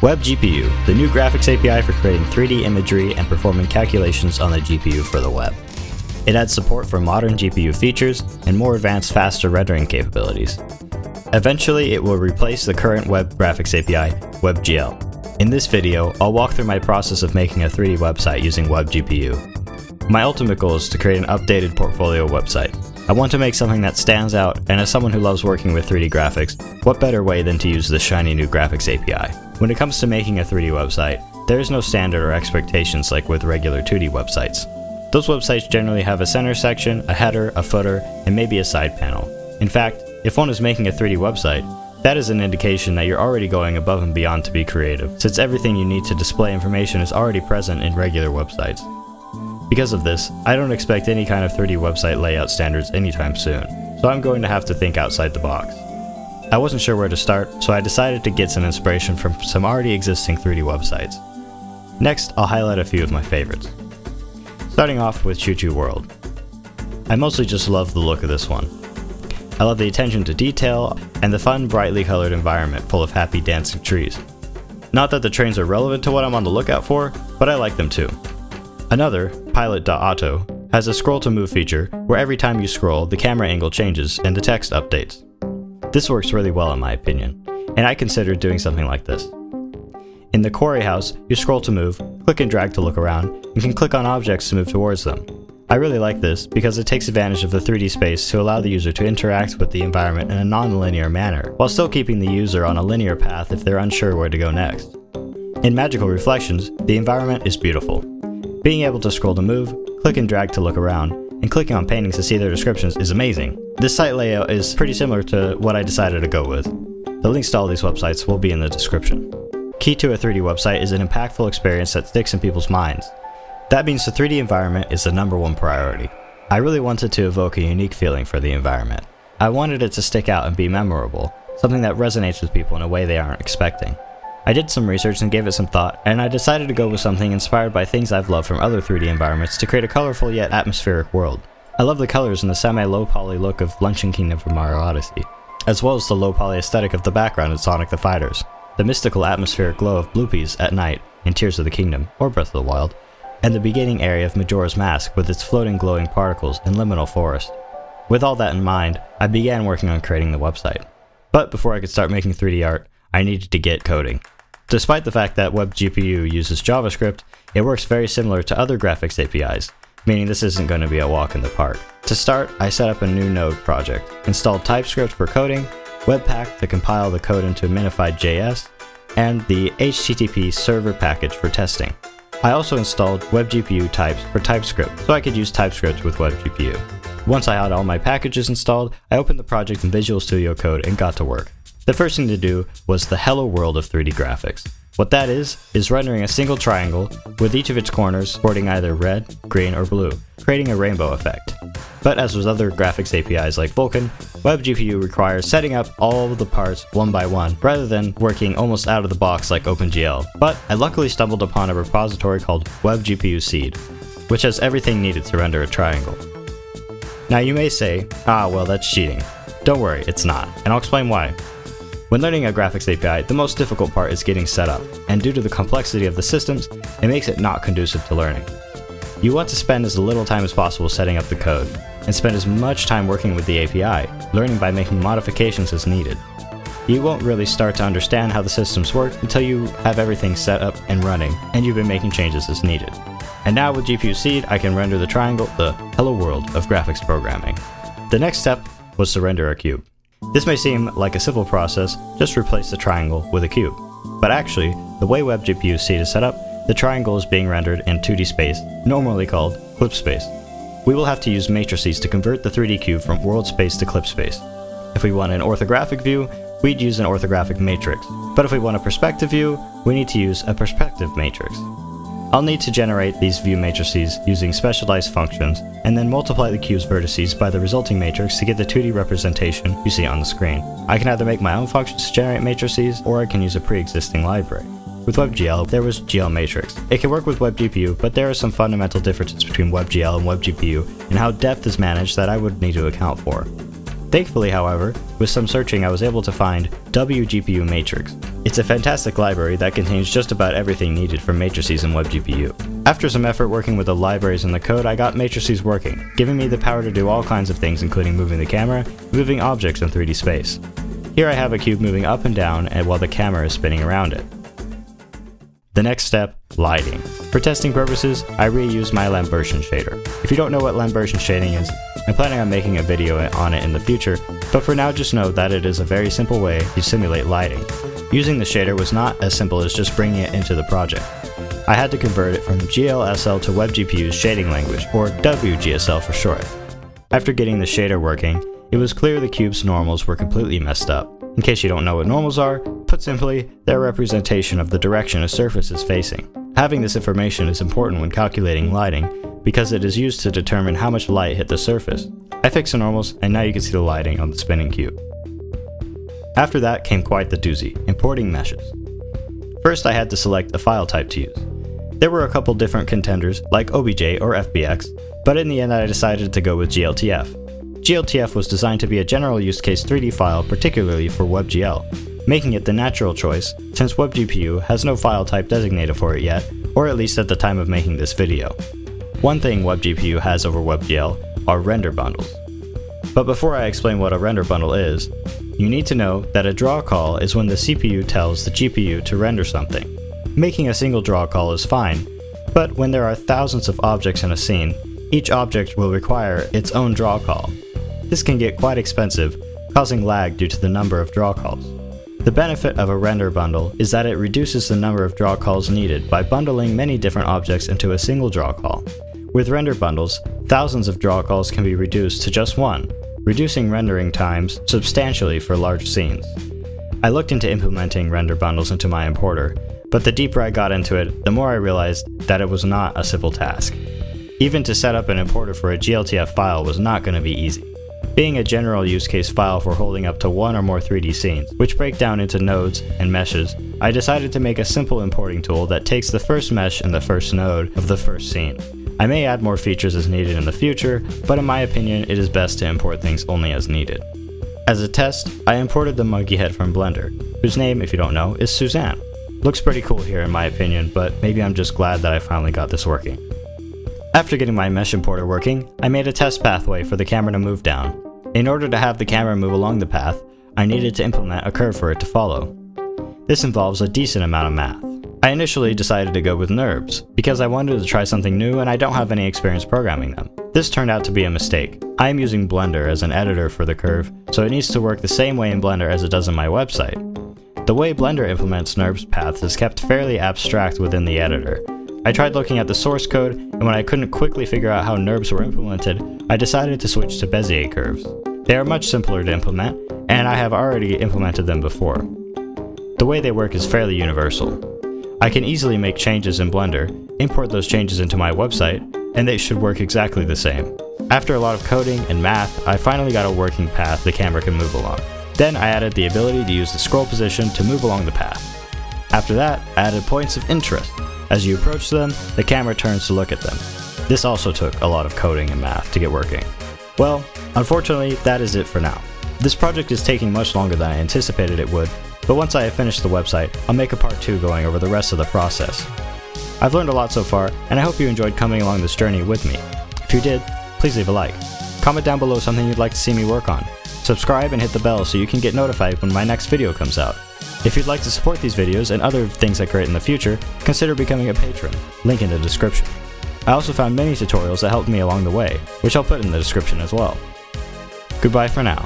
WebGPU, the new graphics API for creating 3D imagery and performing calculations on the GPU for the web. It adds support for modern GPU features and more advanced faster rendering capabilities. Eventually, it will replace the current web graphics API, WebGL. In this video, I'll walk through my process of making a 3D website using WebGPU. My ultimate goal is to create an updated portfolio website. I want to make something that stands out, and as someone who loves working with 3D graphics, what better way than to use the shiny new graphics API? When it comes to making a 3D website, there is no standard or expectations like with regular 2D websites. Those websites generally have a center section, a header, a footer, and maybe a side panel. In fact, if one is making a 3D website, that is an indication that you're already going above and beyond to be creative, since everything you need to display information is already present in regular websites. Because of this, I don't expect any kind of 3D website layout standards anytime soon, so I'm going to have to think outside the box. I wasn't sure where to start, so I decided to get some inspiration from some already existing 3D websites. Next, I'll highlight a few of my favorites. Starting off with Choo Choo World. I mostly just love the look of this one. I love the attention to detail and the fun, brightly colored environment full of happy dancing trees. Not that the trains are relevant to what I'm on the lookout for, but I like them too. Another, Pilot.auto, has a scroll to move feature where every time you scroll, the camera angle changes and the text updates. This works really well in my opinion, and I considered doing something like this. In the Quarry House, you scroll to move, click and drag to look around, and can click on objects to move towards them. I really like this because it takes advantage of the 3D space to allow the user to interact with the environment in a non-linear manner, while still keeping the user on a linear path if they're unsure where to go next. In Magical Reflections, the environment is beautiful, being able to scroll to move, click and drag to look around, and clicking on paintings to see their descriptions is amazing. This site layout is pretty similar to what I decided to go with. The links to all these websites will be in the description. Key to a 3D website is an impactful experience that sticks in people's minds. That means the 3D environment is the number one priority. I really wanted to evoke a unique feeling for the environment. I wanted it to stick out and be memorable, something that resonates with people in a way they aren't expecting. I did some research and gave it some thought, and I decided to go with something inspired by things I've loved from other 3D environments to create a colorful yet atmospheric world. I love the colors and the semi-low poly look of Luncheon Kingdom from Mario Odyssey, as well as the low poly aesthetic of the background in Sonic the Fighters, the mystical atmospheric glow of Blupees at night in Tears of the Kingdom, or Breath of the Wild, and the beginning area of Majora's Mask with its floating glowing particles and liminal forest. With all that in mind, I began working on creating the website. But before I could start making 3D art, I needed to get coding. Despite the fact that WebGPU uses JavaScript, it works very similar to other graphics APIs, meaning this isn't going to be a walk in the park. To start, I set up a new Node project, installed TypeScript for coding, Webpack to compile the code into minified JS, and the HTTP server package for testing. I also installed WebGPU types for TypeScript, so I could use TypeScript with WebGPU. Once I had all my packages installed, I opened the project in Visual Studio Code and got to work. The first thing to do was the hello world of 3D graphics. What that is, is rendering a single triangle with each of its corners sporting either red, green, or blue, creating a rainbow effect. But as with other graphics APIs like Vulkan, WebGPU requires setting up all of the parts one by one, rather than working almost out of the box like OpenGL. But I luckily stumbled upon a repository called WebGPU Seed, which has everything needed to render a triangle. Now you may say, ah well that's cheating. Don't worry, it's not, and I'll explain why. When learning a graphics API, the most difficult part is getting set up, and due to the complexity of the systems, it makes it not conducive to learning. You want to spend as little time as possible setting up the code, and spend as much time working with the API, learning by making modifications as needed. You won't really start to understand how the systems work until you have everything set up and running, and you've been making changes as needed. And now with GPU Seed, I can render the triangle, the hello world of graphics programming. The next step was to render a cube. This may seem like a simple process, just replace the triangle with a cube. But actually, the way WebGPU Seed is set up, the triangle is being rendered in 2D space, normally called clip space. We will have to use matrices to convert the 3D cube from world space to clip space. If we want an orthographic view, we'd use an orthographic matrix. But if we want a perspective view, we need to use a perspective matrix. I'll need to generate these view matrices using specialized functions, and then multiply the cube's vertices by the resulting matrix to get the 2D representation you see on the screen. I can either make my own functions to generate matrices, or I can use a pre-existing library. With WebGL, there was GLMatrix. It can work with WebGPU, but there are some fundamental differences between WebGL and WebGPU and how depth is managed that I would need to account for. Thankfully, however, with some searching I was able to find WGPU Matrix. It's a fantastic library that contains just about everything needed for matrices in WebGPU. After some effort working with the libraries and the code, I got matrices working, giving me the power to do all kinds of things including moving the camera, moving objects in 3D space. Here I have a cube moving up and down and while the camera is spinning around it. The next step, lighting. For testing purposes, I reused my Lambertian shader. If you don't know what Lambertian shading is, I'm planning on making a video on it in the future, but for now just know that it is a very simple way to simulate lighting. Using the shader was not as simple as just bringing it into the project. I had to convert it from GLSL to WebGPU's shading language, or WGSL for short. After getting the shader working, it was clear the cube's normals were completely messed up. In case you don't know what normals are, put simply, they're a representation of the direction a surface is facing. Having this information is important when calculating lighting, because it is used to determine how much light hit the surface. I fixed the normals, and now you can see the lighting on the spinning cube. After that came quite the doozy, importing meshes. First I had to select a file type to use. There were a couple different contenders, like OBJ or FBX, but in the end I decided to go with GLTF. GLTF was designed to be a general use case 3D file particularly for WebGL, making it the natural choice since WebGPU has no file type designated for it yet, or at least at the time of making this video. One thing WebGPU has over WebGL are render bundles. But before I explain what a render bundle is, you need to know that a draw call is when the CPU tells the GPU to render something. Making a single draw call is fine, but when there are thousands of objects in a scene, each object will require its own draw call. This can get quite expensive, causing lag due to the number of draw calls. The benefit of a render bundle is that it reduces the number of draw calls needed by bundling many different objects into a single draw call. With render bundles, thousands of draw calls can be reduced to just one, reducing rendering times substantially for large scenes. I looked into implementing render bundles into my importer, but the deeper I got into it, the more I realized that it was not a simple task. Even to set up an importer for a GLTF file was not going to be easy being a general use case file for holding up to one or more 3D scenes, which break down into nodes and meshes, I decided to make a simple importing tool that takes the first mesh and the first node of the first scene. I may add more features as needed in the future, but in my opinion it is best to import things only as needed. As a test, I imported the monkey head from Blender, whose name, if you don't know, is Suzanne. Looks pretty cool here in my opinion, but maybe I'm just glad that I finally got this working. After getting my mesh importer working, I made a test pathway for the camera to move down. In order to have the camera move along the path, I needed to implement a curve for it to follow. This involves a decent amount of math. I initially decided to go with NURBS, because I wanted to try something new and I don't have any experience programming them. This turned out to be a mistake. I am using Blender as an editor for the curve, so it needs to work the same way in Blender as it does in my website. The way Blender implements NURBS paths is kept fairly abstract within the editor, I tried looking at the source code, and when I couldn't quickly figure out how NURBS were implemented, I decided to switch to Bezier curves. They are much simpler to implement, and I have already implemented them before. The way they work is fairly universal. I can easily make changes in Blender, import those changes into my website, and they should work exactly the same. After a lot of coding and math, I finally got a working path the camera can move along. Then I added the ability to use the scroll position to move along the path. After that, I added points of interest, as you approach them, the camera turns to look at them. This also took a lot of coding and math to get working. Well, unfortunately, that is it for now. This project is taking much longer than I anticipated it would, but once I have finished the website, I'll make a part 2 going over the rest of the process. I've learned a lot so far, and I hope you enjoyed coming along this journey with me. If you did, please leave a like. Comment down below something you'd like to see me work on. Subscribe and hit the bell so you can get notified when my next video comes out. If you'd like to support these videos and other things I create in the future, consider becoming a patron, link in the description. I also found many tutorials that helped me along the way, which I'll put in the description as well. Goodbye for now.